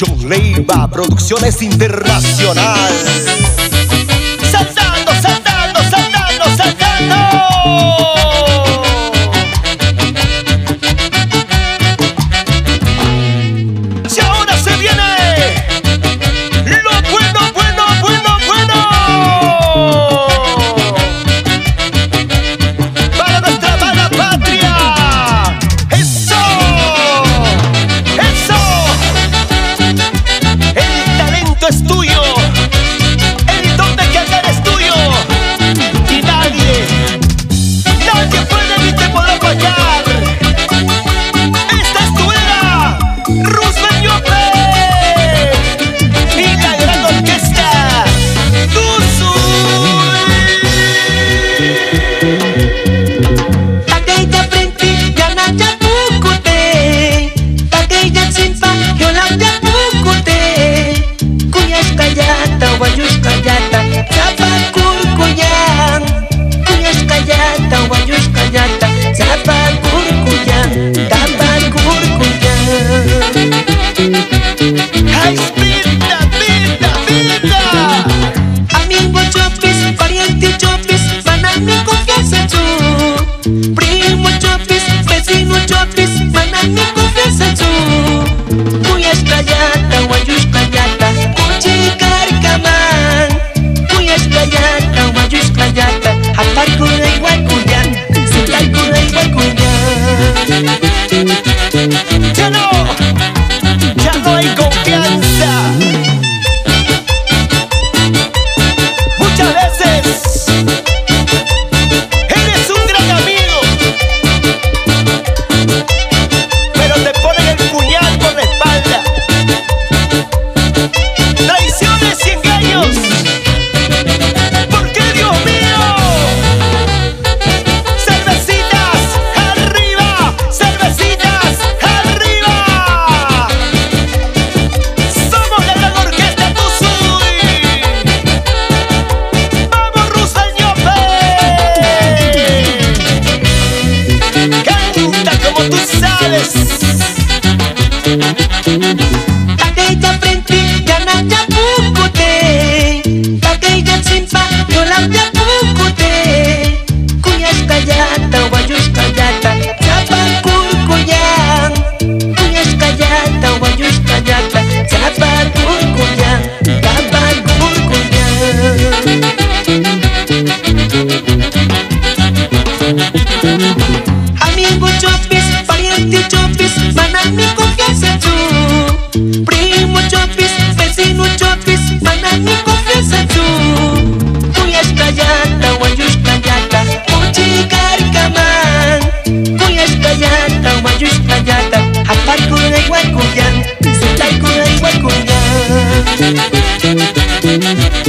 John Leiva, Producciones Internacional. ¡Saltando, saltando, saltando, saltando!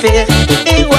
faire.